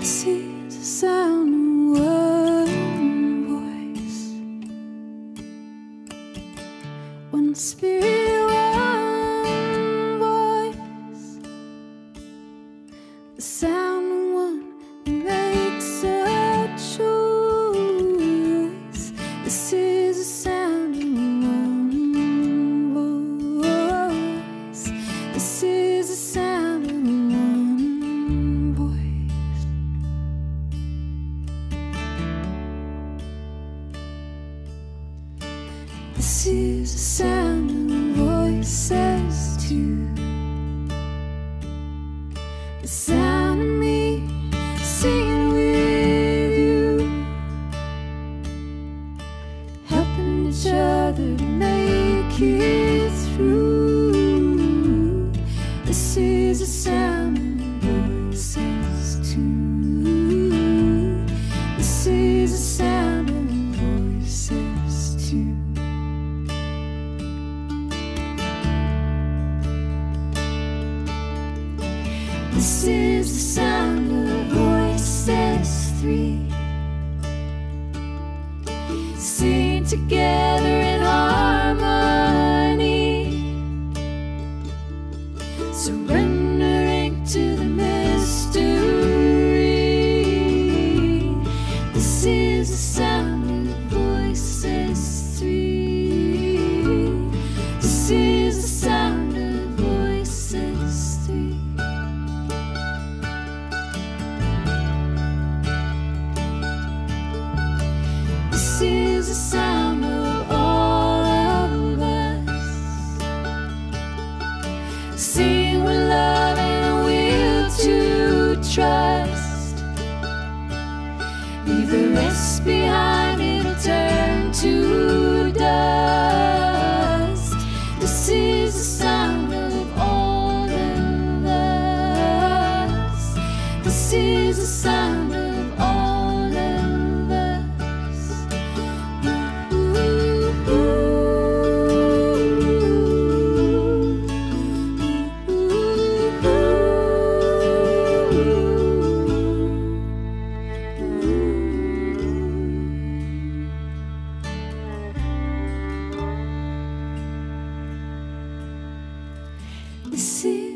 Is the sound of one voice. One spirit, This is the sound of voices two. The sound of me singing with you, helping each other to make it through. This is the sound This is the sound of voices three. Sing together in harmony. Surrendering to the mystery. This is the sound Sing with love and a will to trust. Leave the rest behind, it'll turn to dust. This is the sound of all of us. This is the sound Is